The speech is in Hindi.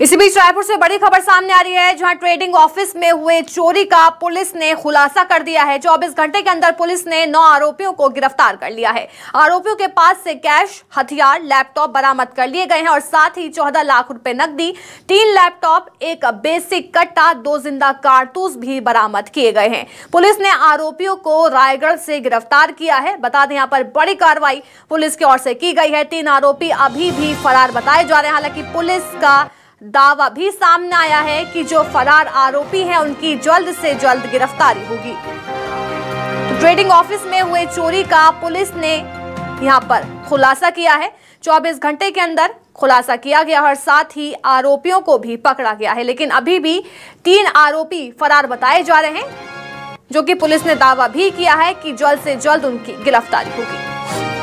इसी बीच रायपुर से बड़ी खबर सामने आ रही है, जहाँ ट्रेडिंग ऑफ़िस में हुए चोरी का पुलिस ने खुलासा कर दिया है। 24 घंटे के अंदर पुलिस ने नौ आरोपियों को गिरफ़्तार कर लिया है। आरोपियों के पास से कैश, हथियार, लैपटॉप बरामद कर लिए गए हैं और साथ ही 14 लाख रुपए नकदी, तीन लैपटॉप, एक बेसिक कट्टा, दो ज़िंदा कारतूस भी बरामद किए गए हैं। पुलिस ने आरोपियों को रायगढ़ से गिरफ़्तार किया है। बता दें, यहाँ पर बड़ी कार्रवाई पुलिस की ओर से की गई है। तीन आरोपी अभी भी फरार बताए जा रहे हैं। हालाँकि पुलिस का दावा भी सामने आया है कि जो फरार आरोपी हैं, उनकी जल्द से जल्द गिरफ्तारी होगी। ट्रेडिंग ऑफ़िस में हुए चोरी का पुलिस ने यहाँ पर खुलासा किया है। 24 घंटे के अंदर खुलासा किया गया और साथ ही आरोपियों को भी पकड़ा गया है। लेकिन अभी भी तीन आरोपी फरार बताए जा रहे हैं, जो कि पुलिस ने दावा भी किया है कि जल्द से जल्द उनकी गिरफ्तारी होगी।